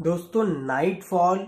दोस्तों night fall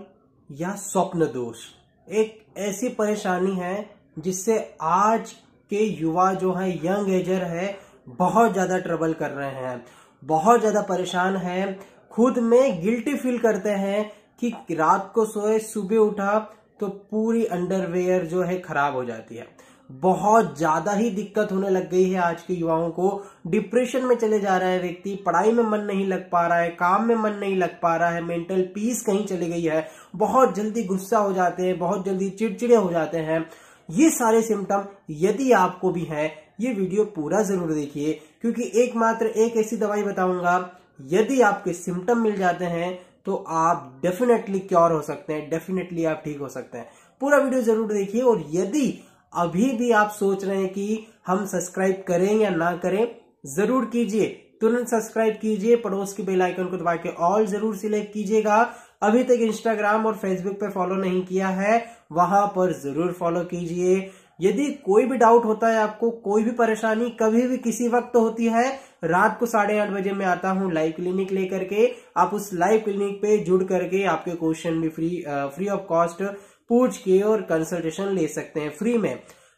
या स्वप्न दोष एक ऐसी परेशानी है जिससे आज के युवा जो है यंग एजर है, बहुत ज़्यादा ट्रबल कर रहे हैं। बहुत ज़्यादा परेशान है। खुद में गिल्टी फील करते हैं कि रात को सोए सुबह उठा तो पूरी अंडरवेयर जो है खराब हो जाती है। बहुत ज़्यादा ही दिक्कत होने लग गई है आज के युवाओं को। डिप्रेशन में चले जा रहा है व्यक्ति, पढ़ाई में मन नहीं लग पा रहा है, काम में मन नहीं लग पा रहा है मेंटल पीस कहीं चली गई है। बहुत जल्दी गुस्सा हो जाते हैं, बहुत जल्दी चिड़चिड़े हो जाते हैं। ये सारे सिम्टम यदि आपको भी है, ये वीडियो पूरा ज़रूर देखिए, क्योंकि एकमात्र एक ऐसी दवाई बताऊँगा, यदि आपके सिम्टम मिल जाते हैं तो आप डेफिनेटली क्योर हो सकते हैं डेफिनेटली आप ठीक हो सकते हैं। पूरा वीडियो ज़रूर देखिए और यदि अभी भी आप सोच रहे हैं कि हम सब्सक्राइब करें या ना करें, ज़रूर कीजिए। तुरंत सब्सक्राइब कीजिए, पड़ोस की बेल आइकन को दबा के ऑल ज़रूर सिलेक्ट कीजिएगा। अभी तक इंस्टाग्राम और फेसबुक पे फॉलो नहीं किया है, वहाँ पर ज़रूर फॉलो कीजिए। यदि कोई भी डाउट होता है आपको, कोई भी परेशानी कभी भी किसी वक्त होती है, रात को साढ़े आठ बजे मैं आता हूँ लाइव क्लिनिक लेकर के। आप उस लाइव क्लिनिक पे जुड़ करके आपके क्वेश्चन भी फ्री फ्री ऑफ़ कॉस्ट पूछ के और कंसल्टेशन ले सकते हैं फ्री में।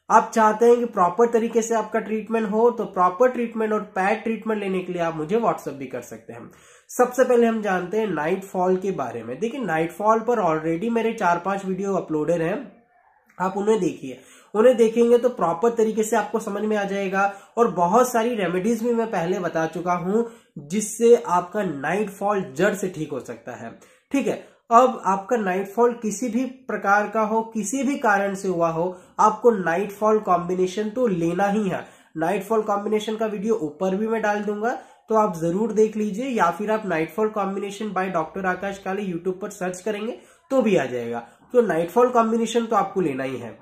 आप चाहते हैं कि प्रॉपर तरीके से आपका ट्रीटमेंट हो तो प्रॉपर ट्रीटमेंट और पैड ट्रीटमेंट लेने के लिए आप मुझे व्हाट्सअप भी कर सकते हैं। सबसे पहले हम जानते हैं नाइट फॉल के बारे में। देखिए नाइट फॉल पर ऑलरेडी मेरे चार पाँच वीडियो अपलोडेड हैं। आप उन्हें देखिए। उन्हें देखेंगे तो प्रॉपर तरीके से आपको समझ में आ जाएगा और बहुत सारी रेमेडीज भी मैं पहले बता चुका हूँ, जिससे आपका नाइट फॉल जड़ से ठीक हो सकता है। ठीक है अब आपका नाइटफॉल किसी भी प्रकार का हो, किसी भी कारण से हुआ हो, आपको नाइटफॉल कॉम्बिनेशन तो लेना ही है। नाइटफॉल कॉम्बिनेशन का वीडियो ऊपर भी मैं डाल दूँगा तो आप ज़रूर देख लीजिए, या फिर आप nightfall combination by doctor Akash Kale YouTube पर सर्च करेंगे तो भी आ जाएगा। तो नाइटफॉल कॉम्बिनेशन तो आपको लेना ही है।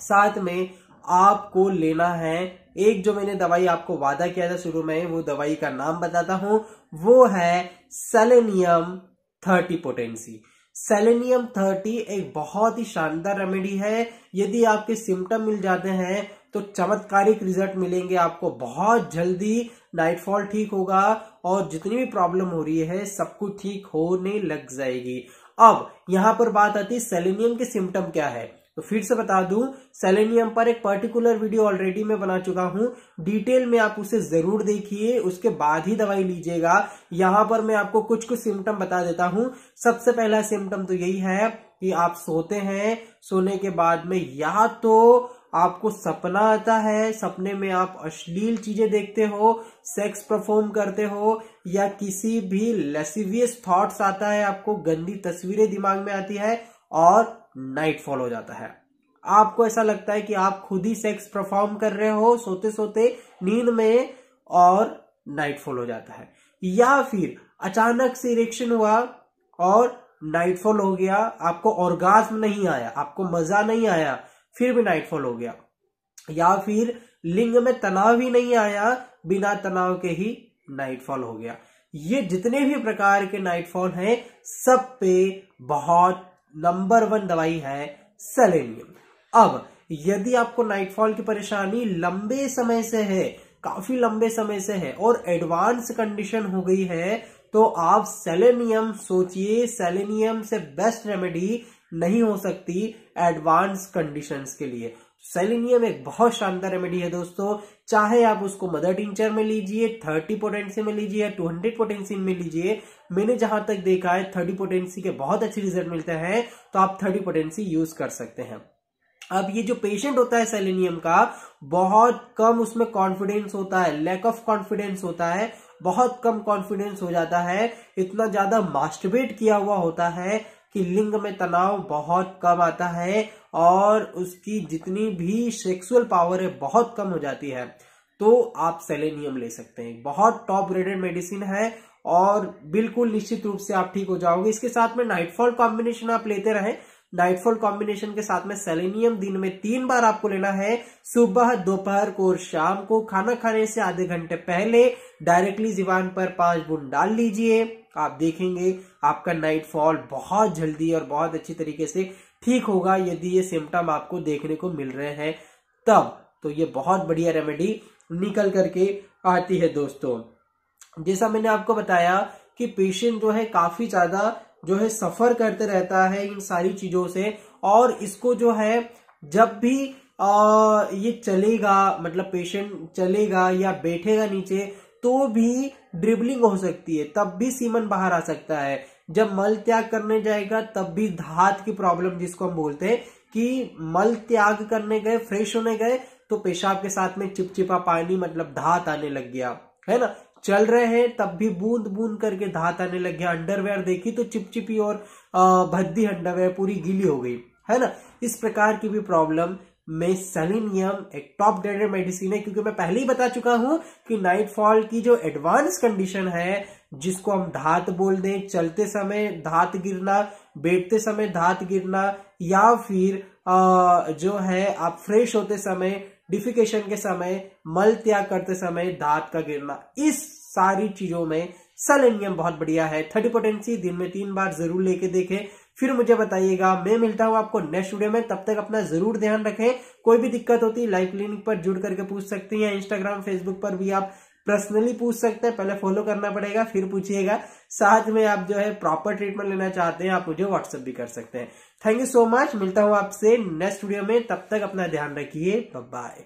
साथ में आपको लेना है, एक जो मैंने दवाई आपको वादा किया था शुरू में, वो दवाई का नाम बताता हूँ, वो है selenium thirty potency. Selenium thirty एक बहुत ही शानदार रेमेडी है। यदि आपके सिम्टम मिल जाते हैं तो चमत्कारिक रिज़ल्ट मिलेंगे आपको। बहुत जल्दी नाइटफॉल ठीक होगा और जितनी भी प्रॉब्लम हो रही है, सब कुछ ठीक होने लग जाएगी। अब, यहाँ पर बात आती है सेलेनियम के सिम्टम क्या है? तो फिर से बता दूँ सेलेनियम पर एक पर्टिकुलर वीडियो ऑलरेडी मैं बना चुका हूँ। डिटेल में आप उसे ज़रूर देखिए, उसके बाद ही दवाई लीजिएगा। यहाँ पर मैं आपको कुछ कुछ सिम्टम बता देता हूँ। सबसे पहला सिम्टम तो यही है कि आप सोते हैं, सोने के बाद में या तो आपको सपना आता है, सपने में आप अश्लील चीज़ें देखते हो सेक्स परफॉर्म करते हो, या किसी भी लेसिवियस थॉट्स आता है, आपको गंदी तस्वीरें दिमाग में आती है, और नाइट फॉल हो जाता है। आपको ऐसा लगता है कि आप खुद ही सेक्स परफॉर्म कर रहे हो सोते सोते नींद में और नाइट फॉल हो जाता है। या फिर अचानक से इरेक्शन हुआ और नाइटफॉल हो गया, आपको ऑर्गाज्म नहीं आया, आपको मज़ा नहीं आया, फिर भी नाइटफॉल हो गया। या फिर लिंग में तनाव ही नहीं आया, बिना तनाव के ही नाइटफॉल हो गया। ये जितने भी प्रकार के नाइटफॉल हैं, सब पे बहुत नंबर वन दवाई है सेलेनियम। अब, यदि आपको नाइटफॉल की परेशानी लंबे समय से है, काफ़ी लंबे समय से है, और एडवांस कंडीशन हो गई है तो आप सेलेनियम सोचिए, सेलेनियम से बेस्ट रेमेडी नहीं हो सकती एडवांस कंडीशंस के लिए। सेलिनियम एक बहुत शानदार रेमेडी है दोस्तों। चाहे आप उसको मदर टिंचर में लीजिए थर्टी पोटेंसी में लीजिए या टू हंड्रेड पोटेंसी में लीजिए, मैंने जहाँ तक देखा है थर्टी पोटेंसी के बहुत अच्छे रिज़ल्ट मिलते हैं तो आप थर्टी पोटेंसी यूज़ कर सकते हैं। अब ये जो पेशेंट होता है सेलेनियम का, बहुत कम उसमें कॉन्फिडेंस होता है लैक ऑफ़ कॉन्फिडेंस होता है, बहुत कम कॉन्फिडेंस हो जाता है, इतना ज़्यादा मास्टरबेट किया हुआ होता है कि लिंग में तनाव बहुत कम आता है और उसकी जितनी भी सेक्सुअल पावर है, बहुत कम हो जाती है। तो आप सेलेनियम ले सकते हैं। बहुत टॉप ग्रेडेड मेडिसिन है और बिल्कुल निश्चित रूप से आप ठीक हो जाओगे। इसके साथ में नाइटफॉल कॉम्बिनेशन आप लेते रहे। नाइटफॉल कॉम्बिनेशन के साथ में सेलेनियम दिन में तीन बार आपको लेना है। सुबह, दोपहर को और शाम को खाना खाने से आधे घंटे पहले डायरेक्टली जीवान पर पाँच बूंद डाल लीजिए। आप देखेंगे, आपका नाइट फॉल बहुत जल्दी और बहुत अच्छी तरीके से ठीक होगा यदि ये सिम्टम आपको देखने को मिल रहे हैं। तब तो ये बहुत बढ़िया रेमेडी निकल करके आती है दोस्तों। जैसा मैंने आपको बताया कि पेशेंट जो है काफ़ी ज़्यादा जो है सफ़र करते रहता है इन सारी चीज़ों से और इसको जो है जब भी आ, ये चलेगा मतलब पेशेंट चलेगा या बैठेगा नीचे तो भी ड्रिबलिंग हो सकती है तब भी सीमन बाहर आ सकता है। जब मल त्याग करने जाएगा तब भी धात की प्रॉब्लम जिसको हम बोलते हैं कि मल त्याग करने गए फ्रेश होने गए तो पेशाब के साथ में चिपचिपा पानी मतलब धात आने लग गया है ना? चल रहे हैं तब भी बूंद बूंद करके धात आने लग गया। अंडरवेयर देखी तो चिपचिपी और भद्दी अंडरवेयर पूरी गीली हो गई है ना? इस प्रकार की भी प्रॉब्लम में सेलिनियम एक टॉप ग्रेडेड मेडिसिन है क्योंकि मैं पहले ही बता चुका हूँ कि नाइट फॉल की जो एडवांस कंडीशन है जिसको हम धात बोल दें चलते समय धात गिरना बैठते समय धात गिरना या फिर आ, जो है आप फ्रेश होते समय डिफिकेशन के समय, मल त्याग करते समय दांत का गिरना, इस सारी चीज़ों में सलेनियम बहुत बढ़िया है। थर्टी पोटेंसी दिन में तीन बार ज़रूर लेके देखें। फिर मुझे बताइएगा। मैं मिलता हूँ आपको नेक्स्ट वीडियो में। तब तक अपना ज़रूर ध्यान रखें। कोई भी दिक्कत होती लाइव क्लिनिक पर जुड़ करके पूछ सकते हैं। इंस्टाग्राम फेसबुक पर भी आप पर्सनली पूछ सकते हैं पहले फॉलो करना पड़ेगा, फिर पूछिएगा। साथ में आप जो है प्रॉपर ट्रीटमेंट लेना चाहते हैं, आप मुझे व्हाट्सअप भी कर सकते हैं। थैंक यू सो मच मिलता हूँ आपसे नेक्स्ट वीडियो में, तब तक अपना ध्यान रखिए बाय